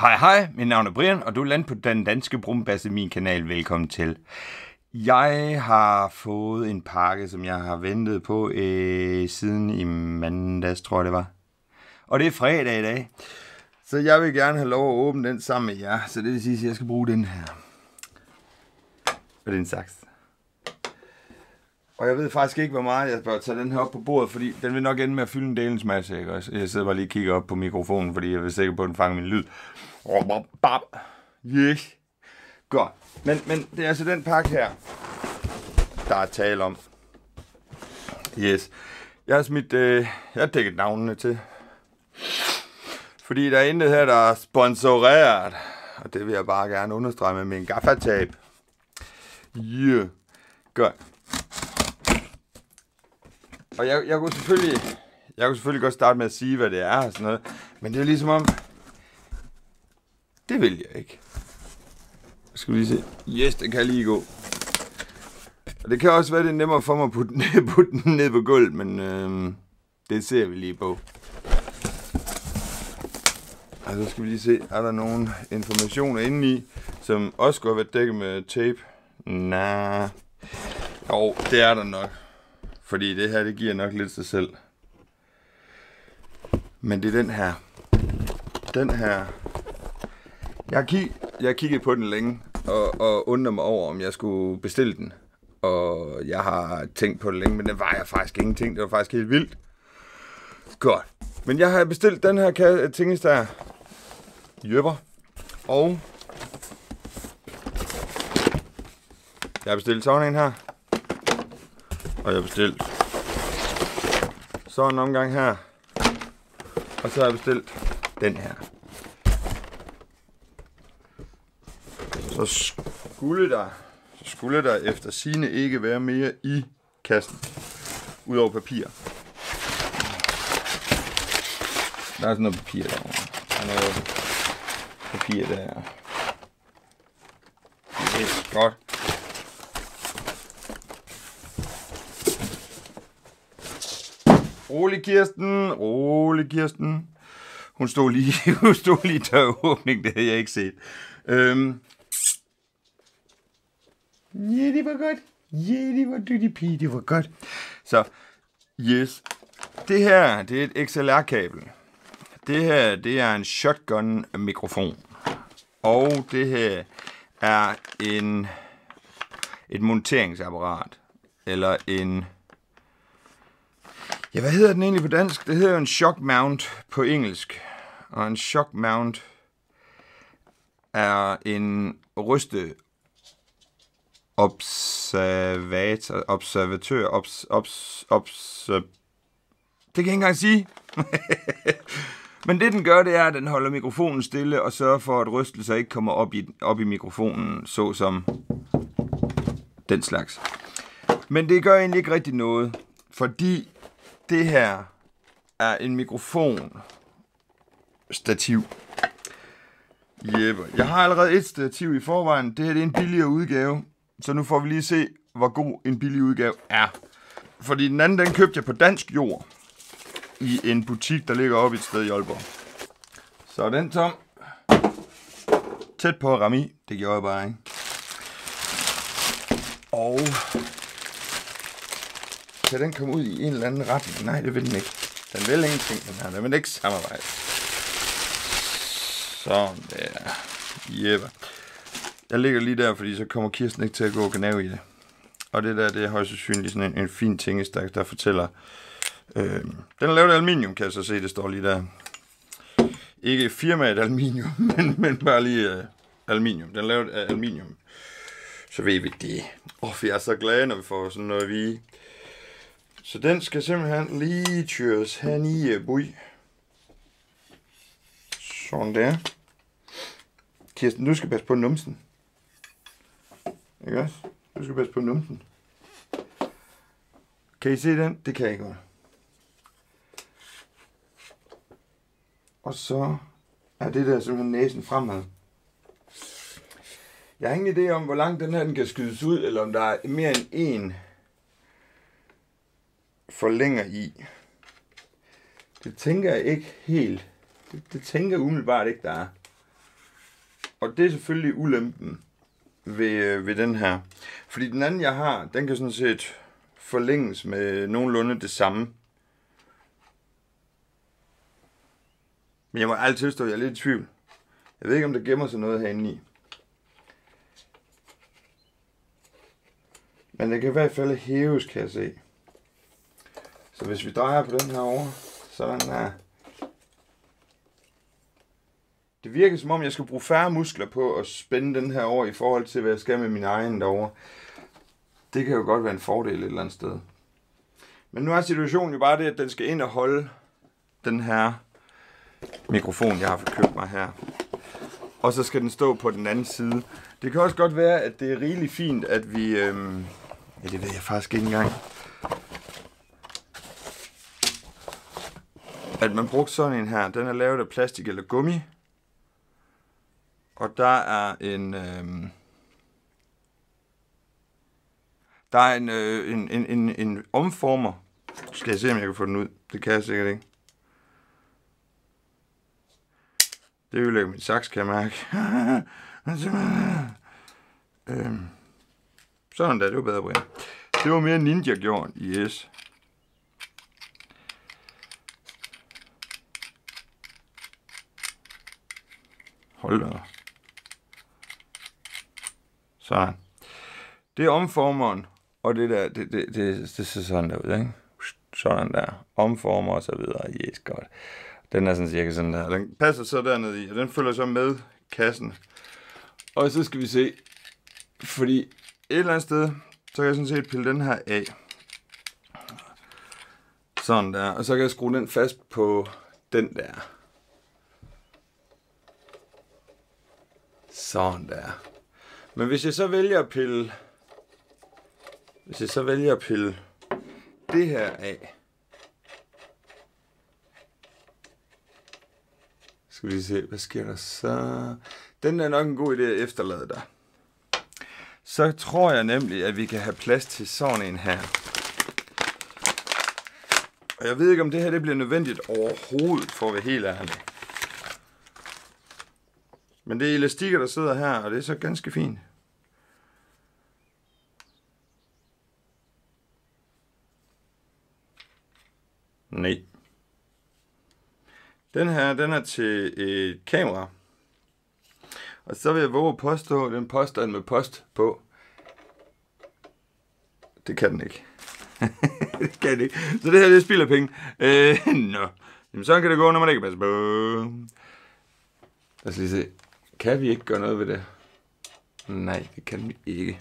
Hej hej, mit navn er Brian, og du er landet på den danske brumbasse min kanal. Velkommen til. Jeg har fået en pakke, som jeg har ventet på øh, siden i mandags, tror jeg det var. Og det er fredag i dag. Så jeg vil gerne have lov at åbne den sammen med jer. Så det vil sige, at jeg skal bruge den her. Og det er en saks. Og jeg ved faktisk ikke, hvor meget jeg bør tage den her op på bordet, fordi den vil nok ende med at fylde en delens masse. Ikke? også? Jeg sidder bare lige og kigger op på mikrofonen, fordi jeg er sikker på, at den fanger min lyd. Bam. Yes. Godt. Men, men det er altså den pakke her, der er tale om. Yes. Jeg har smidt, øh, jeg har dækket navnene til. Fordi der er intet her, der er sponsoreret. Og det vil jeg bare gerne understrege med min gaffatab. Yeah. Godt. Og jeg, jeg kunne selvfølgelig, jeg kunne selvfølgelig godt starte med at sige, hvad det er og sådan noget. Men det er ligesom om, det vil jeg ikke. Skal vi lige se. Yes, det kan lige gå. Og det kan også være, det er nemmere for mig at putte, den- putte den ned på gulvet, men øh, det ser vi lige på. Og så skal vi lige se, er der nogen informationer indeni, som også skulle have været dækket med tape? Nej. Jo, det er der nok. Fordi det her, det giver nok lidt sig selv. Men det er den her. Den her. Jeg har, kig, jeg har kigget på den længe, og, og undrer mig over, om jeg skulle bestille den. Og jeg har tænkt på det længe, men den var jeg faktisk ingenting. Det var faktisk helt vildt. Godt. Men jeg har bestilt den her ka- tingest der. Jøber. Og... Jeg har bestilt sådan en her har jeg bestilt sådan en omgang her. Og så har jeg bestilt den her. Så skulle der, så skulle der efter sine ikke være mere i kassen. Udover papir. Der er sådan noget papir derovre. Der er noget papir der. Det er godt. Rolig Kirsten, rolig Kirsten. Hun stod lige, hun stod lige i døråbning, det havde jeg ikke set. Øhm. Ja, det var godt. Ja, det var dygtig pige, det var godt. Så, yes. Det her, det er et XLR-kabel. Det her, det er en shotgun-mikrofon. Og det her er en, et monteringsapparat. Eller en... Ja, hvad hedder den egentlig på dansk? Det hedder jo en shock mount på engelsk. Og en shock mount er en ryste observator, observatør, obs, obs, obs, det kan jeg ikke engang sige. Men det den gør, det er, at den holder mikrofonen stille og sørger for, at rystelser ikke kommer op i, op i mikrofonen, såsom den slags. Men det gør egentlig ikke rigtig noget, fordi det her er en mikrofon stativ. Jeppe. Jeg har allerede et stativ i forvejen. Det her det er en billigere udgave. Så nu får vi lige se, hvor god en billig udgave er. Fordi den anden, den købte jeg på dansk jord. I en butik, der ligger oppe et sted i Aalborg. Så er den tom. Tæt på at ramme i. Det gjorde jeg bare, ikke? Og... Kan den komme ud i en eller anden retning? Nej, det vil den ikke. Den vil ingenting, den her. Den vil ikke samarbejde. Sådan der. Jeppe. Jeg ligger lige der, fordi så kommer Kirsten ikke til at gå og gnave i det. Og det der, det er højst sandsynligt sådan en, en fin tingestak, der fortæller... Øh, den er lavet af aluminium, kan jeg så se, det står lige der. Ikke firmaet aluminium, men, men bare lige øh, aluminium. Den er lavet af aluminium. Så ved vi det. Åh, oh, vi er så glade, når vi får sådan noget at vide. Så den skal simpelthen lige tyres hen i bui. Sådan der. Kirsten, du skal passe på numsen. Ikke også? Du skal passe på numsen. Kan I se den? Det kan jeg godt. Og så er det der simpelthen næsen fremad. Jeg har ingen idé om, hvor langt den her den kan skydes ud, eller om der er mere end en forlænger i. Det tænker jeg ikke helt. Det, det tænker jeg umiddelbart ikke, der er. Og det er selvfølgelig ulempen ved, øh, ved den her. Fordi den anden, jeg har, den kan sådan set forlænges med nogenlunde det samme. Men jeg må altid tilstå, at jeg er lidt i tvivl. Jeg ved ikke, om der gemmer sig noget herinde i. Men det kan i hvert fald hæves, kan jeg se. Så hvis vi drejer på den her over, sådan her. Det virker som om, jeg skal bruge færre muskler på at spænde den her over i forhold til, hvad jeg skal med min egen derovre. Det kan jo godt være en fordel et eller andet sted. Men nu er situationen jo bare det, at den skal ind og holde den her mikrofon, jeg har købt mig her. Og så skal den stå på den anden side. Det kan også godt være, at det er rigeligt fint, at vi... Øhm, ja, det ved jeg faktisk ikke engang. At man brugte sådan en her. Den er lavet af plastik eller gummi. Og der er en... Øh, der er en, øh, en, en, en, en omformer. Skal jeg se, om jeg kan få den ud? Det kan jeg sikkert ikke. Det ødelægger min saks, kan jeg mærke. øhm. Sådan der, det var bedre, Brian. Det var mere ninja gjort, yes. Hold da. Det er omformeren, og det der, det, det, det, det ser sådan der ud, ikke? Sådan der. Omformer og så videre. Yes, godt. Den er sådan cirka sådan der. Den passer så dernede i, og den følger så med kassen. Og så skal vi se, fordi et eller andet sted, så kan jeg sådan set pille den her af. Sådan der. Og så kan jeg skrue den fast på den der. Sådan der. Men hvis jeg så vælger at pille... Hvis jeg så vælger at pille det her af, Skal vi se, hvad sker der så? Den er nok en god idé at efterlade der. Så tror jeg nemlig, at vi kan have plads til sådan en her. Og jeg ved ikke, om det her det bliver nødvendigt overhovedet, for at være helt ærlig. Men det er elastikker, der sidder her, og det er så ganske fint. Nej. Den her, den er til et kamera. Og så vil jeg våge at påstå, den påstår med post på. Det kan den ikke. det kan den ikke. Så det her, det spilder penge. Øh, nå. Jamen, så kan det gå, når man ikke passer på. Lad os lige se. Kan vi ikke gøre noget ved det? Nej, det kan vi ikke.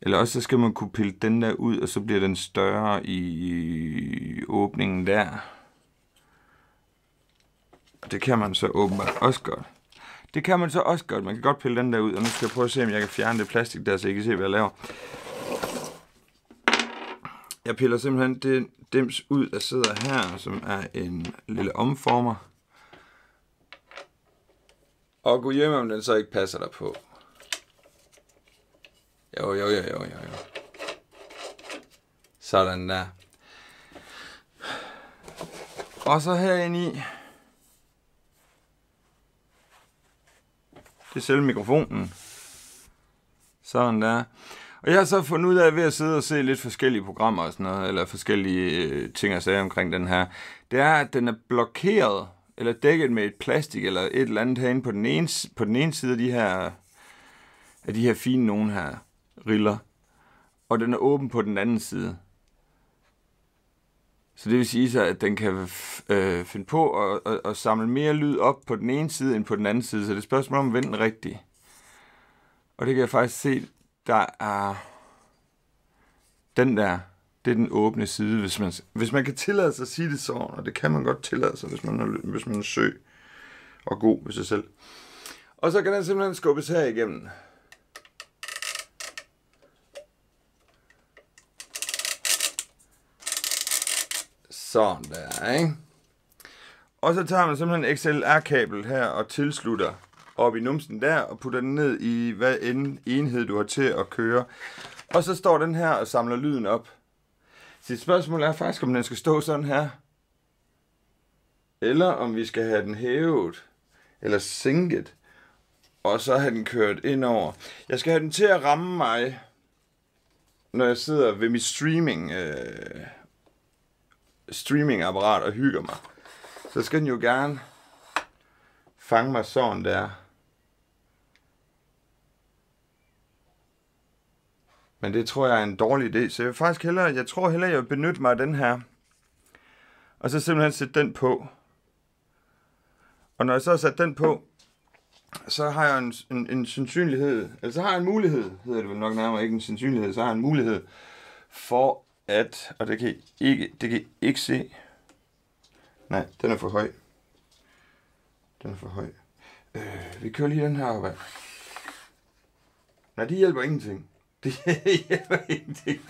Eller også så skal man kunne pille den der ud, og så bliver den større i åbningen der. Og det kan man så åbenbart også godt. Det kan man så også godt. Man kan godt pille den der ud, og nu skal jeg prøve at se, om jeg kan fjerne det plastik der, så I kan se, hvad jeg laver. Jeg piller simpelthen det dims ud, der sidder her, som er en lille omformer. Og gå hjem, om den så ikke passer der på. Jo, jo, jo, jo, jo, jo. Sådan der. Og så herinde i, Det er selve mikrofonen. Sådan der. Og jeg har så fundet ud af ved at sidde og se lidt forskellige programmer og sådan noget, eller forskellige øh, ting og sager omkring den her, det er, at den er blokeret, eller dækket med et plastik, eller et eller andet herinde på den ene, på den ene side af de her, af de her fine nogen her riller, og den er åben på den anden side. Så det vil sige så, at den kan øh, finde på at, at, at samle mere lyd op på den ene side end på den anden side. Så det er et spørgsmål om at vende den rigtigt. Og det kan jeg faktisk se, der er den der, det er den åbne side, hvis man, hvis man kan tillade sig at sige det sådan, og det kan man godt tillade sig, hvis man er, hvis man er søg og god ved sig selv. Og så kan den simpelthen skubbes her igennem. Sådan der, ikke? Og så tager man simpelthen XLR-kabel her og tilslutter op i numsen der, og putter den ned i hvad end enhed du har til at køre. Og så står den her og samler lyden op. Sit spørgsmål er faktisk, om den skal stå sådan her. eller om vi skal have den hævet, eller sænket, og så have den kørt ind over. Jeg skal have den til at ramme mig, når jeg sidder ved mit streaming, øh, streamingapparat og hygger mig. Så skal den jo gerne fange mig sådan der. Men det tror jeg er en dårlig idé, så jeg vil faktisk hellere, jeg tror hellere, jeg vil benytte mig af den her. Og så simpelthen sætte den på. Og når jeg så har sat den på, så har jeg en, en, en sandsynlighed, eller så har jeg en mulighed, hedder det vel nok nærmere ikke en sandsynlighed, så har jeg en mulighed for at, og det kan I ikke, det kan I ikke se. Nej, den er for høj. Den er for høj. Øh, vi kører lige den her op Nej, det hjælper ingenting. Det hjælper ingenting.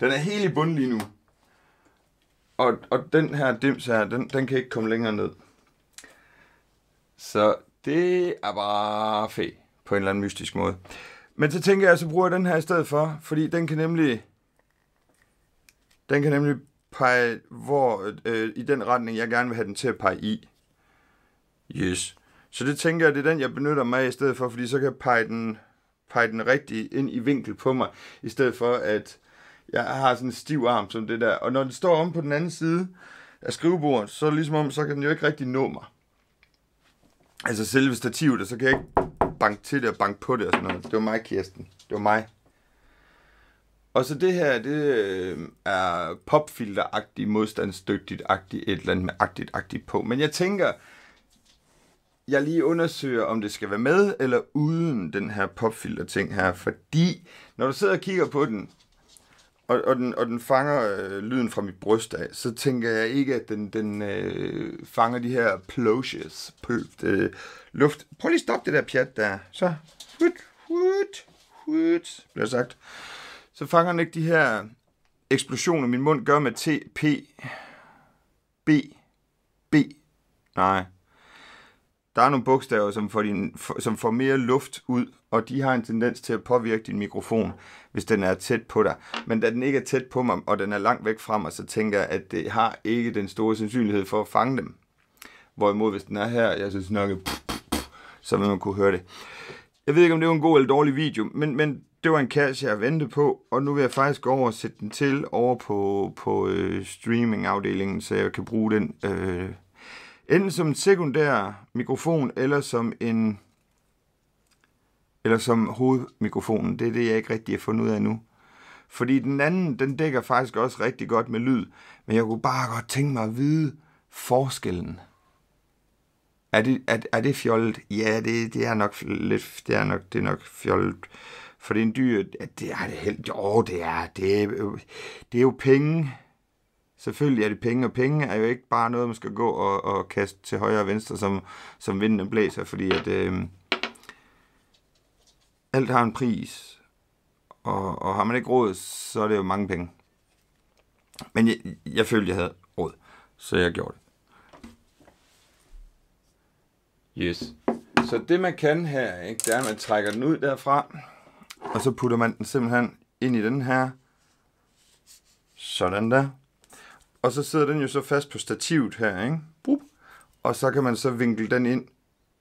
Den er helt i bunden lige nu. Og, og den her dims her, den, den kan ikke komme længere ned. Så det er bare fe på en eller anden mystisk måde. Men så tænker jeg, så bruger jeg den her i stedet for, fordi den kan nemlig, den kan nemlig pege hvor, øh, i den retning, jeg gerne vil have den til at pege i. Yes. Så det tænker jeg, det er den, jeg benytter mig af i stedet for, fordi så kan jeg pege den, pege den rigtig ind i vinkel på mig, i stedet for at jeg har sådan en stiv arm som det der. Og når den står om på den anden side af skrivebordet, så er det ligesom om, så kan den jo ikke rigtig nå mig. Altså selve stativet, så kan jeg ikke banke til det og banke på det og sådan noget. Det var mig, Kirsten. Det var mig. Og så det her, det øh, er popfilter-agtigt, modstandsdygtigt-agtigt, et eller andet med agtigt-agtigt på. Men jeg tænker, jeg lige undersøger, om det skal være med eller uden den her popfilter-ting her. Fordi, når du sidder og kigger på den, og, og, den, og den fanger øh, lyden fra mit bryst af, så tænker jeg ikke, at den, den øh, fanger de her plosives, pl- øh, luft. Prøv lige at stoppe det der pjat der. Så, hut, hut, hut, bliver sagt. Så fanger den ikke de her eksplosioner, min mund gør med T, P, B, B. Nej. Der er nogle bogstaver, som får, din, som får mere luft ud, og de har en tendens til at påvirke din mikrofon, hvis den er tæt på dig. Men da den ikke er tæt på mig, og den er langt væk fra mig, så tænker jeg, at det har ikke den store sandsynlighed for at fange dem. Hvorimod, hvis den er her, jeg synes nok, så vil man kunne høre det. Jeg ved ikke, om det var en god eller dårlig video, men, men det var en cache, jeg ventede på, og nu vil jeg faktisk gå over og sætte den til over på, på øh, streaming-afdelingen, så jeg kan bruge den øh, enten som en sekundær mikrofon, eller som en eller som hovedmikrofonen. Det er det, jeg ikke rigtig har fundet ud af nu. Fordi den anden, den dækker faktisk også rigtig godt med lyd, men jeg kunne bare godt tænke mig at vide forskellen. Er det, er, er det fjollet? Ja, det, det er nok lidt, det er nok, det er nok fjollet. For det er en dyr, det er det helt, jo, det er, det er, det er jo penge. Selvfølgelig er det penge, og penge er jo ikke bare noget, man skal gå og, og kaste til højre og venstre, som, som vinden blæser, fordi at, øh, alt har en pris, og, og har man ikke råd, så er det jo mange penge. Men jeg, jeg følte, jeg havde råd, så jeg gjorde det. Yes. Så det man kan her, ikke, det er, at man trækker den ud derfra, og så putter man den simpelthen ind i den her. Sådan der. Og så sidder den jo så fast på stativet her, ikke? Brup. Og så kan man så vinkle den ind,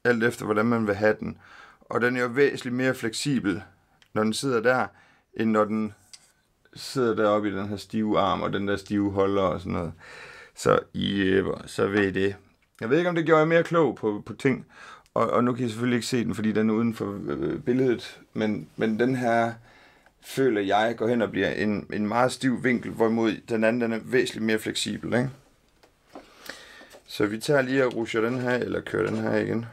alt efter hvordan man vil have den. Og den er jo væsentligt mere fleksibel, når den sidder der, end når den sidder deroppe i den her stive arm, og den der stive holder og sådan noget. Så jæber, så ved I det. Jeg ved ikke, om det gjorde jeg mere klog på, på ting. Og, og nu kan jeg selvfølgelig ikke se den, fordi den er uden for øh, billedet. Men, men den her føler jeg går hen og bliver en, en meget stiv vinkel, hvorimod den anden den er væsentligt mere fleksibel. Ikke? Så vi tager lige og rusher den her, eller kører den her igen.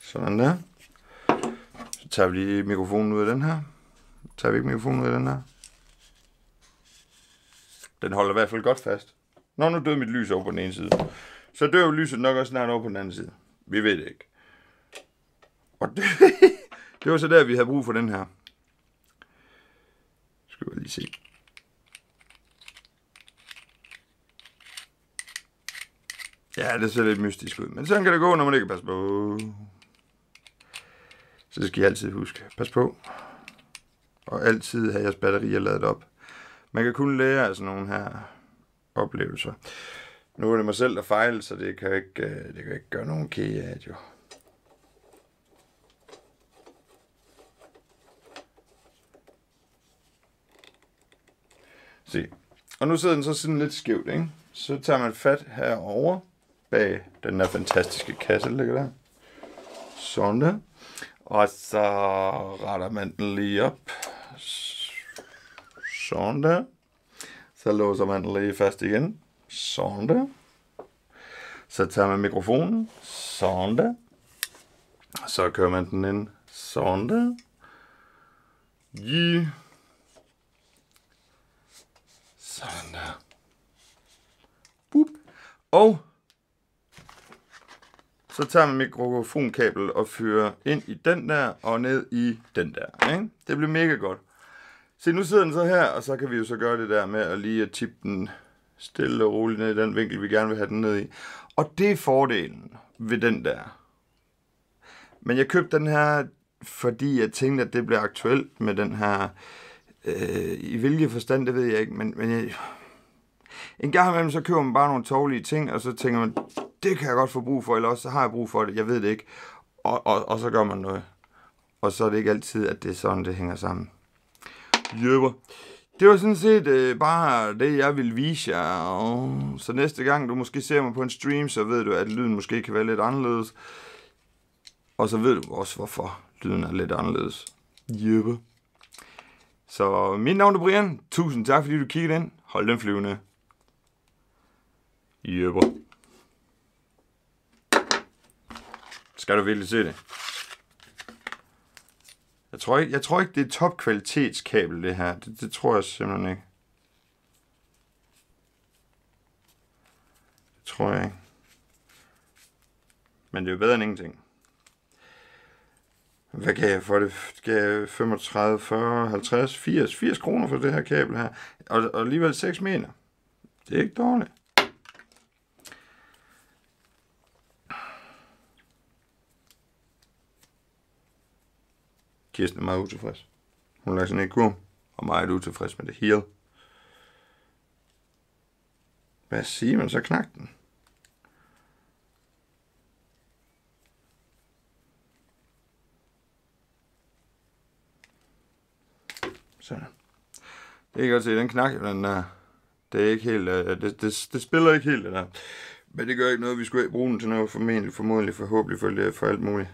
Sådan der. Så tager vi lige mikrofonen ud af den her. Tager vi ikke mikrofonen ud af den her. Den holder i hvert fald godt fast. Nå, nu døde mit lys over på den ene side. Så dør jo lyset nok også snart over på den anden side. Vi ved det ikke. Og det, det var så der, vi havde brug for den her. Skal vi lige se. Ja, det ser lidt mystisk ud. Men sådan kan det gå, når man ikke passer på. Så det skal I altid huske. Pas på. Og altid have jeres batterier ladet op. Man kan kun lære af sådan nogle her oplevelser. Nu er det mig selv, der fejler, så det kan ikke, øh, det kan ikke gøre nogen kæde af, jo. Se. Og nu sidder den så sådan lidt skævt, ikke? Så tager man fat herover bag den der fantastiske kasse, der ligger der. Sådan der. Og så retter man den lige op. Sådan der. Så låser man den lige fast igen. Sådan der. Så tager man mikrofonen. Sådan der. Så kører man den ind. Sådan der. Yeah. Sådan der. Boop. Og så tager man mikrofonkabel og fyrer ind i den der og ned i den der. Ikke? Det bliver mega godt. Se, nu sidder den så her, og så kan vi jo så gøre det der med at lige at tippe den stille og roligt ned i den vinkel, vi gerne vil have den ned i. Og det er fordelen ved den der. Men jeg købte den her, fordi jeg tænkte, at det bliver aktuelt med den her... Øh, I hvilket forstand, det ved jeg ikke, men, men jeg, en gang imellem, så køber man bare nogle tårlige ting, og så tænker man, det kan jeg godt få brug for, eller også så har jeg brug for det, jeg ved det ikke. Og, og, og så gør man noget. Og så er det ikke altid, at det er sådan, det hænger sammen. Jøber. Det var sådan set øh, bare det, jeg vil vise jer. Og Så næste gang du måske ser mig på en stream, så ved du, at lyden måske kan være lidt anderledes. Og så ved du også, hvorfor lyden er lidt anderledes. Jøber. Så mit navn er Brian. Tusind tak, fordi du kiggede ind. Hold den flyvende. Jøber. Skal du virkelig se det? Jeg tror ikke, jeg tror ikke det er topkvalitetskabel, det her. Det, det tror jeg simpelthen ikke. Det tror jeg ikke. Men det er jo bedre end ingenting. Hvad kan jeg for det? Skal jeg 35, 40, 50, 80, 80 kroner for det her kabel her? Og, og alligevel 6 meter. Det er ikke dårligt. Kirsten er meget utilfreds. Hun lader sådan en kurv, og meget utilfreds med det hele. Hvad siger man så knak den? Sådan. Det kan godt se, den knak, den der. Øh, det er ikke helt, uh, det, det, det, spiller ikke helt, det der. Men det gør ikke noget, vi skulle bruge den til noget, formentlig, formodentlig, forhåbentlig, for, det, for alt muligt.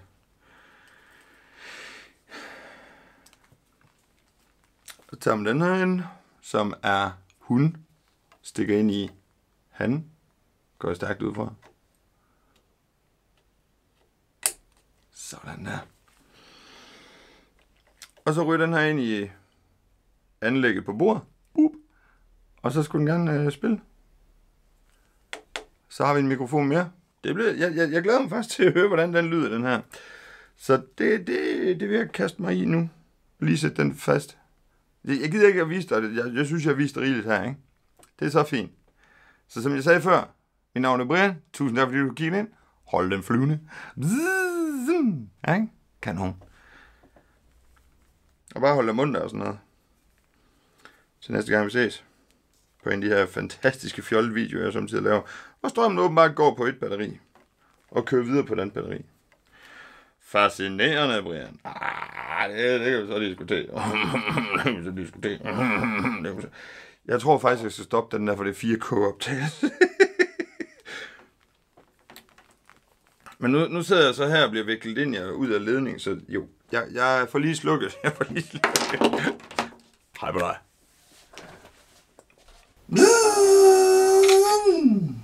Så tager man den her ind, som er hun, stikker ind i han, går stærkt ud fra. Sådan der. Og så ryger den her ind i anlægget på bordet. Up. Og så skulle den gerne øh, spille. Så har vi en mikrofon mere. Det blev, jeg, jeg, jeg glæder mig faktisk til at høre, hvordan den lyder, den her. Så det, det, det vil jeg kaste mig i nu. Lige sætte den fast. Jeg gider ikke at vise dig det. Jeg, jeg synes, jeg har vist dig rigeligt her, ikke? Det er så fint. Så som jeg sagde før, mit navn er Brian. Tusind tak, fordi du kiggede ind. Hold den flyvende. Ja, ikke? Kanon. Og bare holde munden og sådan noget. Til næste gang vi ses. På en af de her fantastiske fjollevideoer, jeg samtidig laver. Og strømmen åbenbart går på et batteri. Og kører videre på den batteri. Fascinerende, Brian. Ah, det, det kan vi så diskutere. det kan vi så diskutere. Jeg tror faktisk, jeg skal stoppe den der, for det er 4K optagelse. Men nu, nu sidder jeg så her og bliver viklet ind jeg ud af ledningen, så jo, jeg, jeg får lige slukket. Jeg får lige slukket. Hej på dig. Boom!